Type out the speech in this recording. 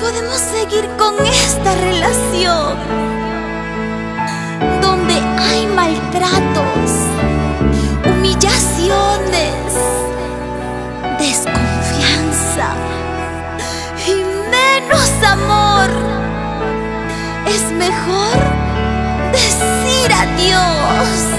podemos seguir con esta relación donde hay maltratos, humillaciones, desconfianza y menos amor. Es mejor decir adiós.